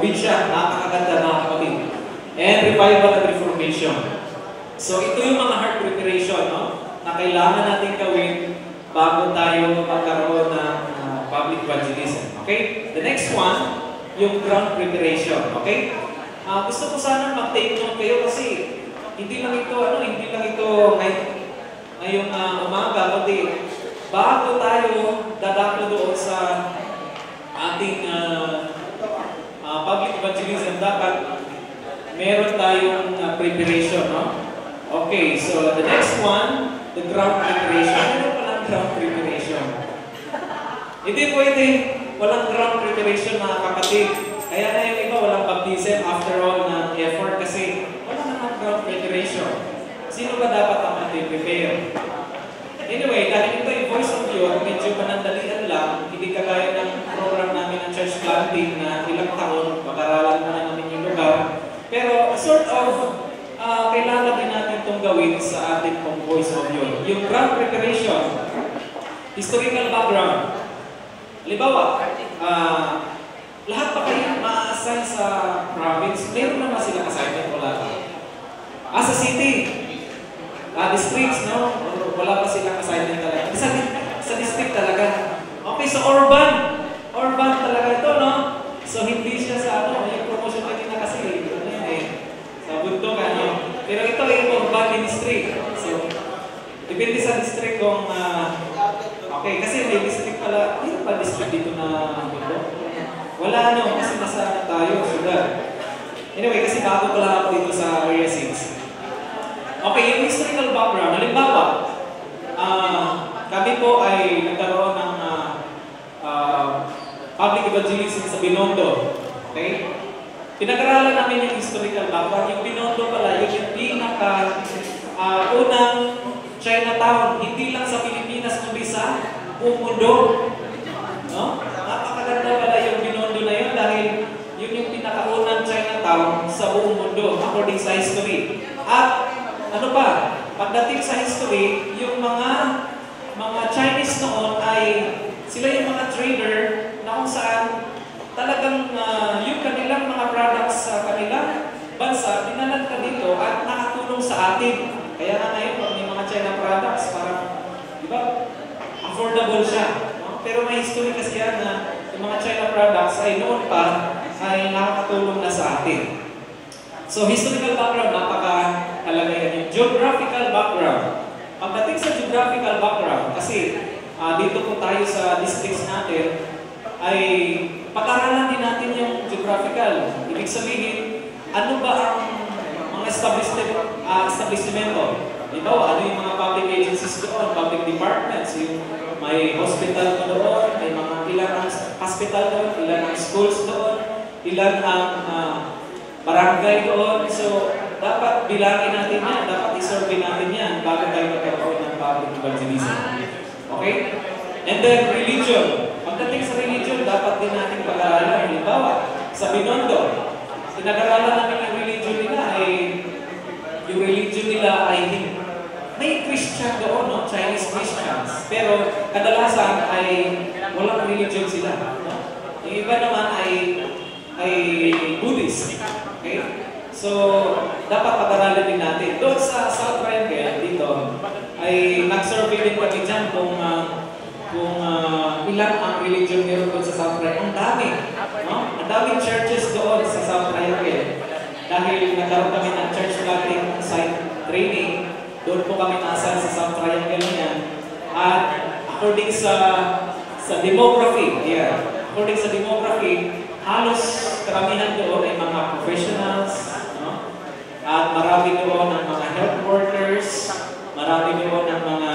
probinsya. Napakaganda mga kapatid. And revival and reformation. So ito yung mga heart preparation no? na kailangan natin gawin bago tayo magkaroon ng uh, public evangelism. Okay? The next one, yung ground preparation. Okay? Uh, gusto ko sana mag-take note kayo kasi hindi lang ito, ano, hindi lang ito ngay ngayong uh, umaga, kundi bago tayo dadako doon sa ating uh, public evangelism, dapat meron tayong uh, preparation, no? Okay, so the next one, the ground preparation. Meron palang ground preparation. Hindi pwede walang ground preparation mga kapatid. Kaya na yung iba walang baptism after all na effort kasi wala namang ground preparation. Sino ba dapat ang mag-prepare? Anyway, dahil ito yung voice of God, medyo panandalian lang, hindi kagaya ng program namin ng church planting na ilang taon, pag-aralan mo na namin yung lugar. Pero sort of, uh, kailangan din natin itong gawin sa ating pong voice of God. Yung ground preparation, historical background. Halimbawa, uh, lahat pa kayo ma-assign sa province, meron naman sila assignment, wala. Ah, sa city, uh, districts, no? Wala pa silang assignment talaga. Sa, sa district talaga. Okay, sa so urban. Urban talaga ito, no? So, hindi siya sa ano, yung promotion kanina kasi, ano yan eh, sa bundok, ano. Pero ito yung urban ministry. So, depende sa district kung, uh, okay, kasi may district pala, hindi pa district dito na bundok? Wala, ano, kasi nasa tayo, syudad. Anyway, kasi bago pala ako dito sa Area 6. Okay, yung historical background, halimbawa, uh, kami po ay nagkaroon ng uh, uh, public evangelism sa Binondo. Okay? Pinag-aralan namin yung historical background. Yung Binondo pala, yun yung pinaka uh, unang Chinatown, hindi lang sa Pilipinas, kundi sa buong mundo. No? Napakaganda pala yung Binondo na yun dahil yun yung pinakaunang Chinatown sa buong mundo according sa history. At ano pa, pagdating sa history, yung mga mga Chinese noon ay sila yung mga trader na kung saan talagang uh, yung kanilang mga products sa kanilang bansa, dinalan ka dito at nakatulong sa atin. Kaya nga ngayon, pag may mga China products, parang, di ba, affordable siya. No? Pero may history kasi yan na yung mga China products ay noon pa ay nakakatulong na sa atin. So, historical background, napaka-halaga yan. Yung geographical background. Pagdating sa geographical background, kasi uh, dito po tayo sa districts natin, ay pag-aralan din natin yung geographical. Ibig sabihin, ano ba ang mga establishment, uh, establishmento? Ito, ano yung mga public agencies doon, public departments, yung may hospital doon, may mga ilan ang hospital doon, ilan ang schools doon, ilan ang uh, barangay doon. So, dapat bilangin natin yan, dapat isurvey natin yan bago tayo magkaroon ng public evangelism. Okay? And then, religion. Pagdating sa religion, dapat din natin pag-aaralan. Halimbawa, sa Binondo, pinag-aralan namin yung religion nila ay yung religion nila ay may Christian doon, no? Chinese Christians. Pero kadalasan ay walang religion sila. No? Yung iba naman ay ay Buddhist. Okay? So, dapat pag-aralin din natin. Doon sa South Triangle, dito, ay nag-survey din kami dyan kung, uh, kung uh, ilan ang religion meron sa South Triangle. Ang dami. No? Ang daming churches doon sa South Triangle. Dahil nagkaroon kami ng church planting site training, doon po kami nasa sa South Triangle niyan. At according sa sa demography, yeah, according sa demography, halos karamihan doon ay mga professionals, no? at marami doon ng mga health workers, marami doon ng mga,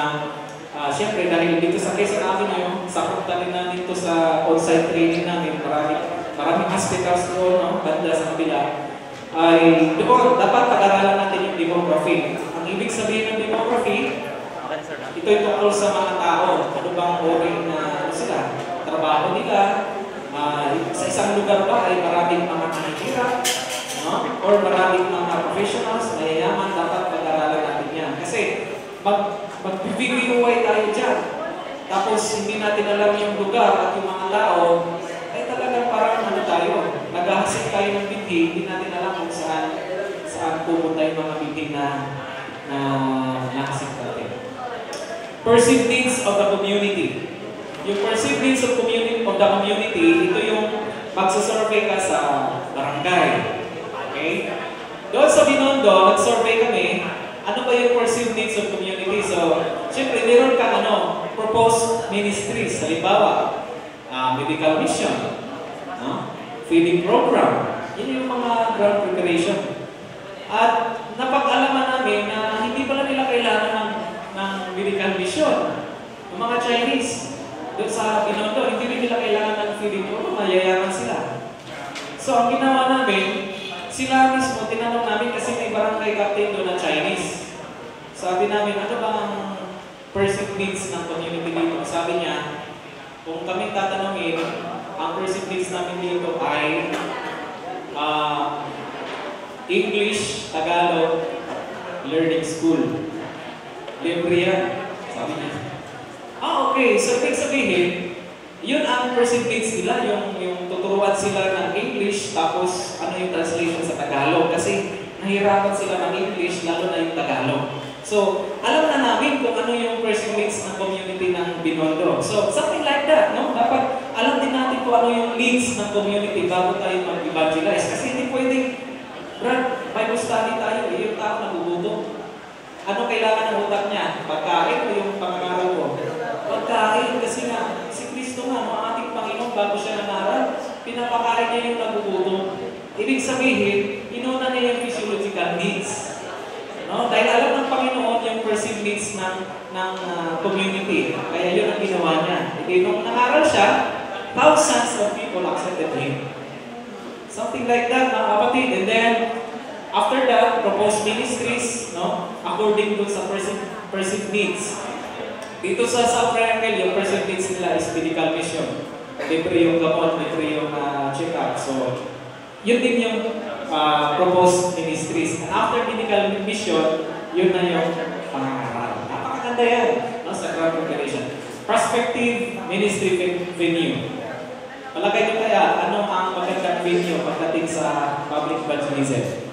uh, siyempre dahil dito sa Quezon Avenue, sakot din namin ito sa on-site training namin, marami, maraming hospitals doon, no? banda sa kabila, ay doon dapat pag-aralan natin yung demography. Ang ibig sabihin ng demography, ito yung tungkol sa mga tao, ano bang uri na sila, trabaho nila, uh, sa isang lugar ba ay maraming mga mahihirap, no? or maraming mga professionals, mayayaman, dapat pag-aralan natin yan. Kasi mag, mag-VVUI tayo dyan, tapos hindi natin alam yung lugar at yung mga tao, ay talagang parang ano tayo, naghahasin tayo napupunta yung mga meeting na na nakasip natin. Perceived needs of the community. Yung perceived needs of, community, of the community, ito yung magsasurvey ka sa barangay. Okay? Doon sa Binondo, nag-survey kami, ano ba yung perceived needs of community? So, syempre, meron ka ano, proposed ministries. Halimbawa, uh, medical mission, no? Feeding program. Yun yung mga ground preparation. At napag-alaman namin na hindi pala nila kailangan ng, ng medical mission. Yung mga Chinese, doon sa Binondo, hindi rin nila kailangan ng feeding program, mayayaman sila. So, ang ginawa namin, sila mismo, tinanong namin kasi may barangay captain doon na Chinese. Sabi namin, ano ba ang perceived needs ng community dito? Sabi niya, kung kami tatanungin, ang needs namin dito ay uh, English, Tagalog, Learning School. Libre yan, sabi niya. Ah, okay. So, ibig sabihin, yun ang needs nila, yung, yung tuturuan sila ng English, tapos ano yung translation sa Tagalog. Kasi nahirapan sila ng English, lalo na yung Tagalog. So, alam na namin kung ano yung needs ng community ng Binondo. So, something like that, no? Dapat alam din natin kung ano yung needs ng community bago tayo mag-evangelize. Kasi hindi pwedeng, Brad, Bible study tayo, eh, yung tao nagugutom. Ano kailangan ng utak niya? Pagkain o yung pangangaral ko? Pagkain, kasi nga, si Kristo nga, ang ating Panginoon, bago siya nangaral, pinapakain niya yung nagugutom. Ibig sabihin, inuna niya yung physiological needs. No? Dahil alam ng Panginoon yung perceived needs ng, ng uh, community. Kaya yun ang ginawa niya. Hindi nung nangaral siya, thousands of people accepted him. Something like that, mga kapatid. And then, after that, proposed ministries, no? according to sa perceived, perceived needs. Dito sa South Triangle, yung perceived needs nila is medical mission. Libre yung gamot, libre yung uh, check-up. So, yun din yung uh, proposed ministries. And after medical mission, yun na yung pangangaral. Napakaganda yan no, sa Grand Congregation. Prospective ministry venue. Palagay nyo kaya, ano ang magandang venue pagdating sa public evangelism?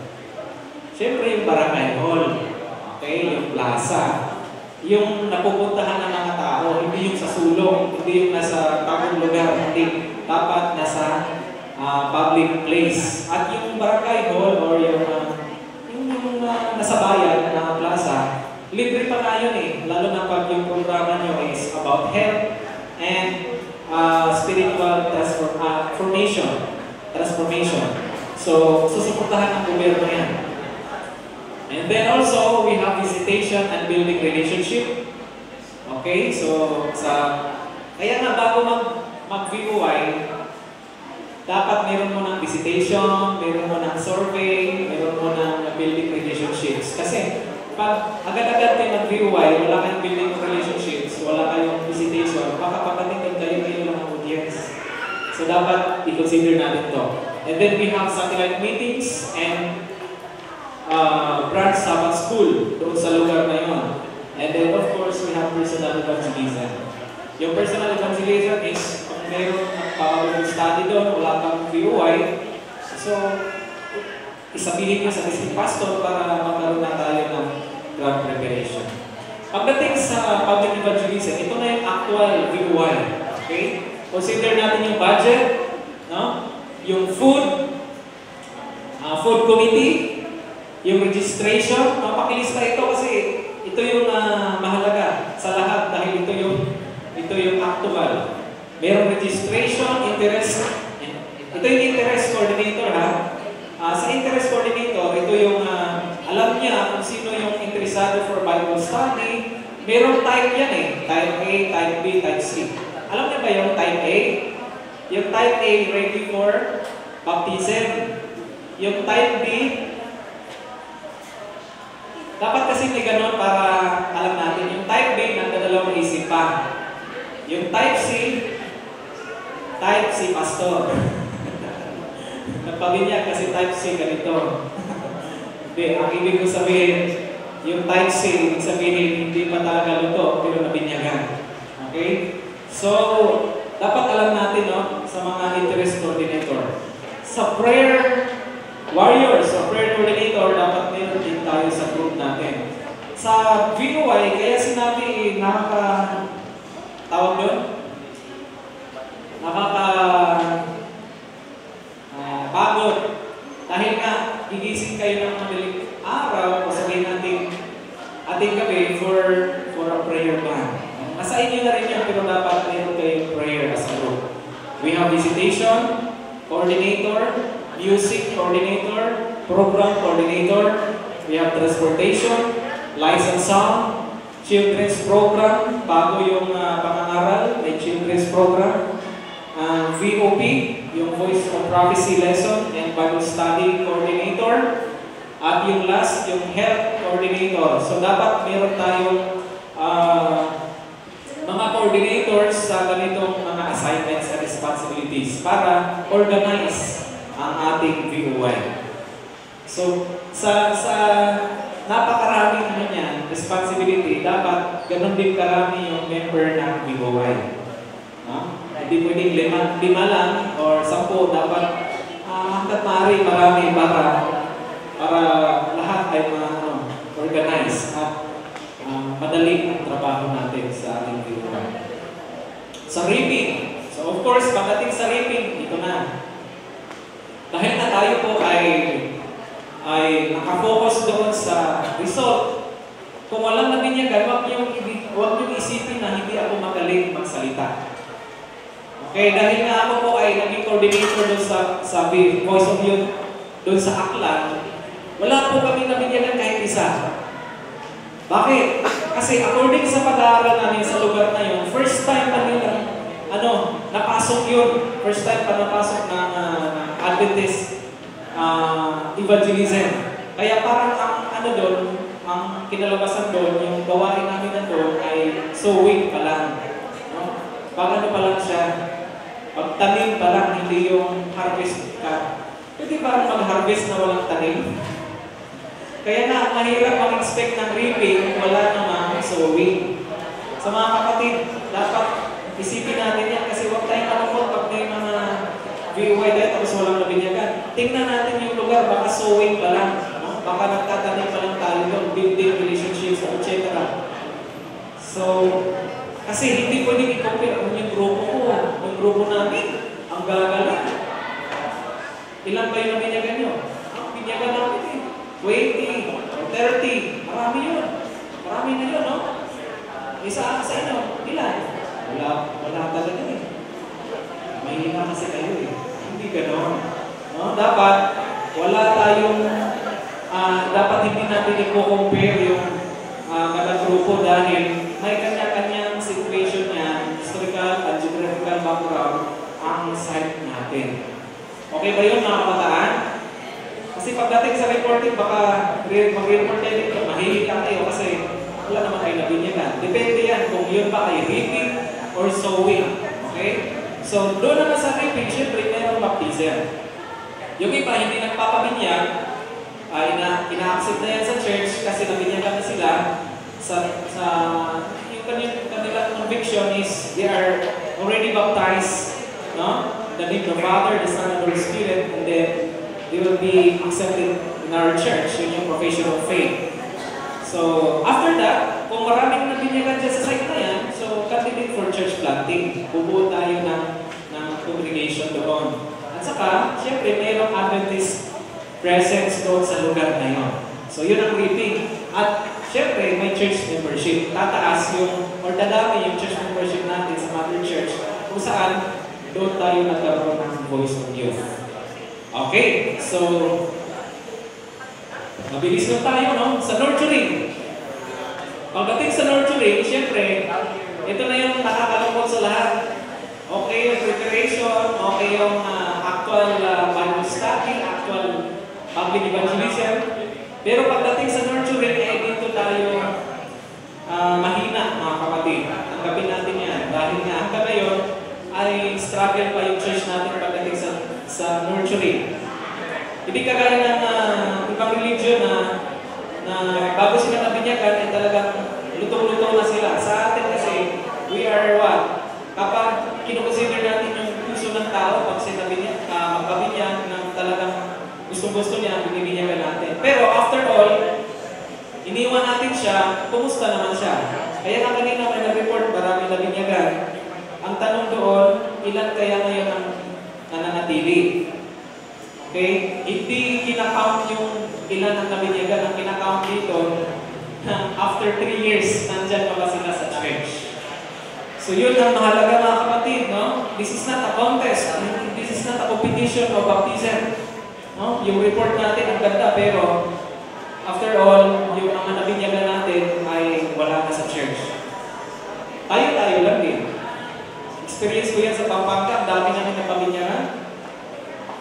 Siyempre yung barangay hall. Okay, yung plaza. Yung napupuntahan ng mga tao, hindi yung sa sulong, hindi yung nasa tamang lugar, hindi. Dapat nasa uh, public place. At yung barangay hall or yung, uh, yung, yung uh, nasa bayan na uh, plaza, libre pa nga yun eh. Lalo na pag yung programa nyo is about health and uh, spiritual transformation. Transformation. So, susuportahan ng gobyerno yan. And then also, we have visitation and building relationship. Okay, so sa kaya nga bago mag mag-VOI, dapat meron mo ng visitation, meron mo ng survey, meron mo ng building relationships. Kasi pag agad-agad kayo mag-VOI, wala kayong building relationships, wala kayong visitation, baka pagdating kayo kayo lang ang audience. So dapat i-consider natin to. And then we have satellite meetings and uh, branch Sabbath School doon sa lugar na yun. And then of course, we have personal evangelism. Yung personal evangelism is kung meron nagpa-Bible study doon, wala kang VOI, so isabihin nyo sa district pastor para magkaroon na tayo ng ground preparation. Pagdating sa public evangelism, ito na yung actual VOI. Okay? Consider natin yung budget, no? yung food, uh, food committee, yung registration, mapakilista ito kasi ito yung uh, mahalaga sa lahat dahil ito yung ito yung actual. Merong registration, interest, ito yung interest coordinator ha. Uh, sa interest coordinator, ito yung uh, alam niya kung sino yung interesado for Bible study. Merong type yan eh. Type A, type B, type C. Alam niya ba yung type A? Yung type A ready for baptism. Yung type B, dapat kasi may ganon para alam natin. Yung type B, nagdadalawang isip pa. Yung type C, type C pastor. Nagpabinyag kasi type C ganito. Hindi, ang ibig ko sabihin, yung type C, ibig sabihin, hindi pa talaga luto, pero nabinyagan. Okay? So, dapat alam natin, no, sa mga interest coordinator. Sa prayer warriors, sa prayer coordinator, dapat meron sa VOY, kaya sinabi nakaka tawag doon? Nakaka ah, pagod. Dahil nga, gigising kayo ng madaling araw, o sabihin natin, ating gabi for for a prayer plan. Nasa inyo na rin yan, pero dapat meron kayong prayer as a group. We have visitation, coordinator, music coordinator, program coordinator, we have transportation, sound, children's program, bago yung uh, pangangaral, may children's program, uh, VOP, yung Voice of Prophecy lesson and Bible Study Coordinator, at yung last, yung Health Coordinator. So dapat meron tayong uh, mga coordinators sa ganitong mga assignments and responsibilities para organize ang ating VOY. So, sa, sa napakaraming ano niyan, responsibility, dapat ganun din karami yung member ng VOY. No? Hindi pwedeng lima, lima lang or sampu, dapat uh, hanggat maaari marami para para lahat ay ma, ano, at uh, madali ang trabaho natin sa ating VOY. Sa so of course, pagdating sa reaping, ito na. Dahil na tayo po ay ay nakafocus doon sa result. Kung walang nabinyagan, huwag niyong, huwag niyong isipin na hindi ako magaling magsalita. Okay, dahil nga ako po ay naging coordinator doon sa, sa Voice of Youth, doon sa Aklan, wala po kami nabinyagan kahit isa. Bakit? Kasi according sa pag-aaral namin sa lugar na yun, first time pa nila, ano, napasok yun. First time pa napasok ng uh, Adventist uh, evangelism. Kaya parang ang ano doon, ang kinalabasan doon, yung gawain namin na doon ay sowing pa lang. No? Pag ano pa lang siya, pagtanim pa lang, hindi yung harvest ka. Pwede ba mag-harvest na walang tanim? Kaya na, mahirap mag-expect ng reaping wala namang sowing. Sa mga kapatid, dapat isipin natin yan kasi huwag tayong kalungkot pag may mga VOY tayo tapos walang nabinyagan. Tingnan natin yung lugar, baka sowing pa lang. No? Baka nagtatanim pa lang tayo doon, building relationships, etc. So, kasi hindi pwedeng i-compare kung yung grupo ko, yung grupo namin, ang gagaling. Ilan ba yung nabinyagan nyo? Ang binyagan namin eh. 20, 30, marami yun. Marami na yun, no? Isa sa inyo, ilan? Wala, wala talaga eh. Mahina kasi kayo eh. Ganon. No? Dapat, wala tayong, uh, dapat hindi natin i-compare yung uh, kada grupo dahil may kanya-kanyang situation niya, historical at geographical background ang site natin. Okay ba yun mga kabataan? Kasi pagdating sa reporting, baka mag-report kayo dito, mahihita kayo kasi wala naman kayo nabinyagan. Depende yan kung yun ba ay reaping or sowing. Okay? So, doon naman sa reaping, syempre, mayroong baptism. Yung iba, hindi nagpapabinyag, uh, ina, ina-accept na yan sa church kasi nabinyagan na sila sa, sa yung kanilang, kanilang conviction is they are already baptized, no? The name of the Father, the Son, and the Holy Spirit, and then they will be accepted in our church, yun yung profession of faith. So, after that, kung maraming nabinyagan dyan sa site na yan, so candidate for church planting. Bubuo tayo ng congregation doon. At saka, siyempre, mayroong Adventist presence doon sa lugar na yun. So, yun ang reaping. At siyempre, may church membership. Tataas yung, or dadami yung church membership natin sa mother church kung saan doon tayo nagkaroon ng voice of youth. Okay, so mabilis lang tayo, no? Sa nurturing. Pagdating sa nurturing, siyempre, ito na yung nakakalungkot sa lahat. Okay yung preparation, okay yung uh, actual uh, Bible study, actual public evangelism. Pero pagdating sa nurturing, eh, dito tayo uh, mahina, mga kapatid. Tanggapin natin yan. Dahil nga hanggang ngayon, ay struggle pa yung church natin pagdating sa, sa nurturing. Hindi kagaya ng uh, ibang religion na na bago sila nabinyagan ay talagang lutong-lutong na sila. Sa atin kasi, we are what? Kapag kinukonsider natin yung puso ng tao, pag sinabi uh, magpabinyan ng talagang gustong-gusto niya, binibinyagan natin. Pero after all, iniwan natin siya, kumusta naman siya? Kaya nga kanina may nag-report, marami na binyagan. Ang tanong doon, ilan kaya ngayon ang nananatili? Okay? Hindi kinakount yung ilan ang nabinyagan. Ang kinakount dito, after 3 years, nandyan pa sila sa church? So yun ang mahalaga mga kapatid, no? This is not a contest. This is not a competition of baptism. No? Yung report natin ang ganda, pero after all, yung mga nabinyagan natin ay wala na sa church. Tayo-tayo lang din. Experience ko yan sa Pampanga, ang dami namin na pabinyagan.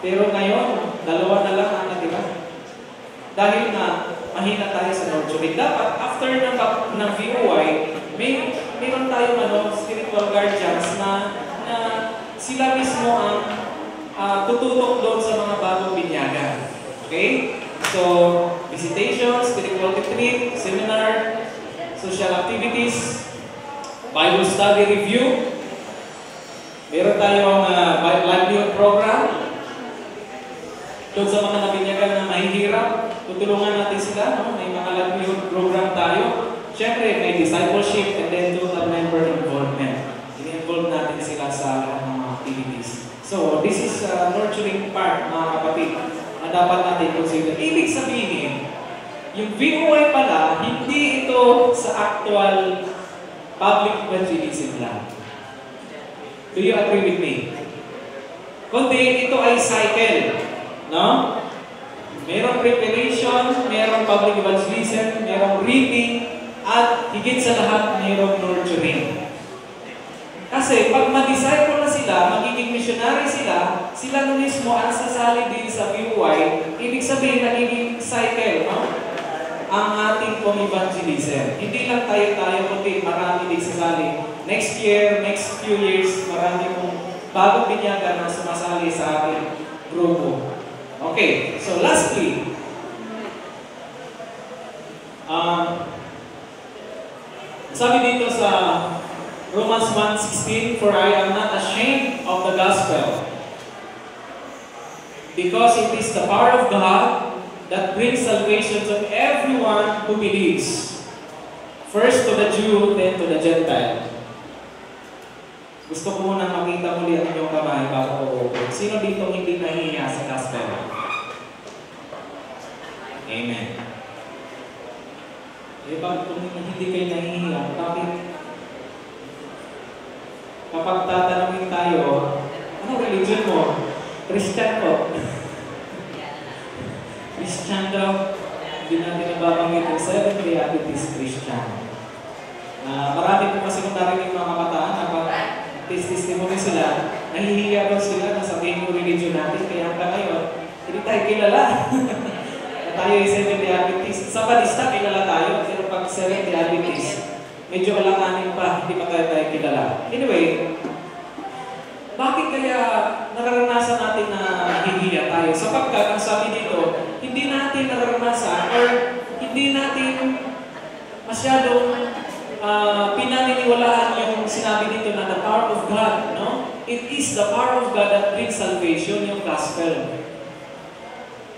Pero ngayon, dalawa na lang ang natira. Dahil na mahina tayo sa nurturing. Dapat, after ng, ng VOY, may, mayroon tayong ano, spiritual guardians na, na sila mismo ang uh, tututok doon sa mga bagong binyagan. Okay? So, visitation, spiritual retreat, seminar, social activities, Bible study review, meron tayong uh, livelihood program, doon sa mga nabinyagan na mahihirap, tutulungan natin sila, no? may mga livelihood program tayo. Siyempre, may discipleship and then total member involvement. In-involve natin sila sa mga activities. So, this is a nurturing part, mga kapatid, dapat natin consider. Ibig sabihin, yung VOY pala, hindi ito sa actual public evangelism lang. Do you agree with me? Kundi ito ay cycle. No? Merong preparation, merong public evangelism, merong reading, at higit sa lahat, merong nurturing. Kasi pag mag-disciple na sila, magiging missionary sila, sila mismo ang sasali din sa VUI, ibig sabihin nagiging cycle, no? ang ating pong evangelism. Hindi lang tayo-tayo, kundi marami din sasali. Next year, next few years, marami pong bagong binyagan na sumasali sa ating grupo. Okay, so lastly, um, sabi dito sa Romans 1.16, For I am not ashamed of the gospel, because it is the power of God that brings salvation to everyone who believes. First to the Jew, then to the Gentile. Gusto ko muna makita muli ang inyong kamay bago ko open. Sino dito hindi nahihiya sa gospel? Amen. Bakit kung hindi kayo nahihiya, bakit kapag tatanungin tayo, ano religion mo? Christian ko. Christian daw. Hindi natin nababanggit yung Seventh-day Adventist Christian. Uh, marami po kasi kung narinig mga kabataan na pag testimony sila, nahihiya daw sila na sabihin yung religion natin, kaya hanggang ngayon, hindi tayo kilala. na tayo ay Seventh-day Adventist. Sa balista, kilala tayo, pero pag Seventh-day Adventist, medyo alanganin pa, hindi pa tayo tayo kilala. Anyway, bakit kaya nararanasan natin na nahihiya tayo? Sapagkat, ang sabi dito, hindi natin nararanasan or hindi natin masyadong uh, pinaniniwalaan yung sinabi dito na the power of God, no? It is the power of God that brings salvation, yung gospel.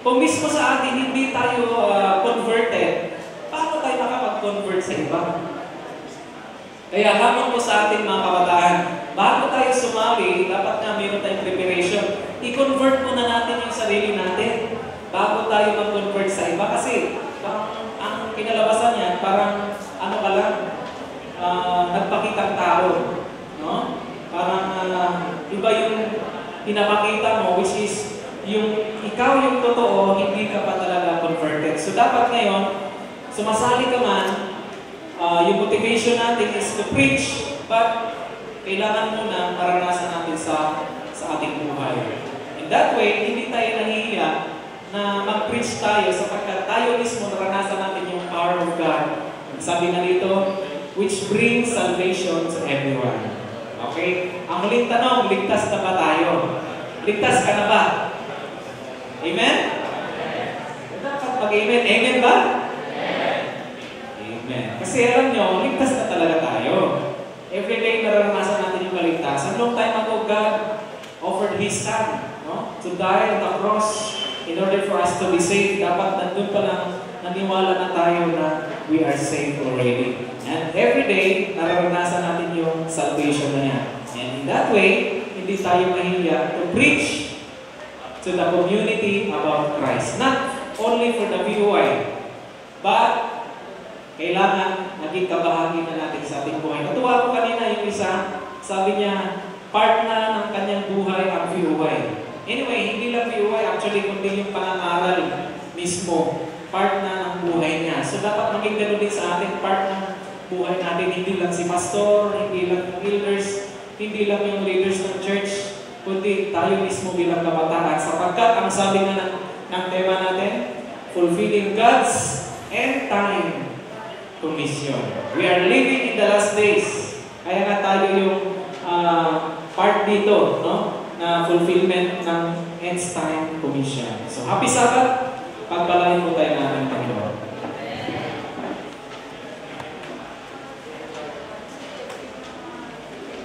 Kung mismo sa atin hindi tayo uh, converted, paano tayo makapag-convert sa iba? Kaya hamon po sa atin mga kabataan, bago tayo sumali, dapat na mayroon tayong preparation. I-convert muna natin yung sarili natin bago tayo mag-convert sa iba. Kasi parang ang kinalabasan niyan, parang ano ka lang, uh, nagpakitang tao. No? Parang uh, iba yung pinapakita mo, which is yung ikaw yung totoo, hindi ka pa talaga converted. So dapat ngayon, sumasali ka man, uh, yung motivation natin is to preach, but kailangan muna maranasan natin sa sa ating buhay. In that way, hindi tayo nahihiya na mag-preach tayo sapagkat tayo mismo naranasan natin yung power of God. Sabi na dito, which brings salvation to everyone. Okay? Ang huling tanong, ligtas na ba tayo? Ligtas ka na ba? Amen? Dapat mag-amen. Amen ba? Amen. Kasi alam nyo, ligtas na talaga tayo. Every day naranasan natin yung kaligtasan. Long time ago, God offered His Son no? to die on the cross in order for us to be saved, dapat nandun pa lang naniwala na tayo na we are saved already. And every day, nararanasan natin yung salvation na yan. And in that way, hindi tayo mahiya to preach to the community about Christ. Not only for the VOI, but kailangan maging kabahagi na natin sa ating buhay. Natuwa ko kanina yung isa, sabi niya, part na ng kanyang buhay ang VOI. Anyway, hindi lang VOI, actually, kundi yung panangaral mismo, part na ng buhay niya. So dapat maging ganun din sa atin, part ng buhay natin, hindi lang si pastor, hindi lang yung elders, hindi lang yung leaders ng church, kundi tayo mismo bilang kabataan. Sapagkat ang sabi nga ng, ng tema natin, fulfilling God's end time commission. We are living in the last days. Kaya nga tayo yung ah, part dito, no? Na fulfillment ng end time commission. So, happy Sabbath! Pagpalain po tayo natin.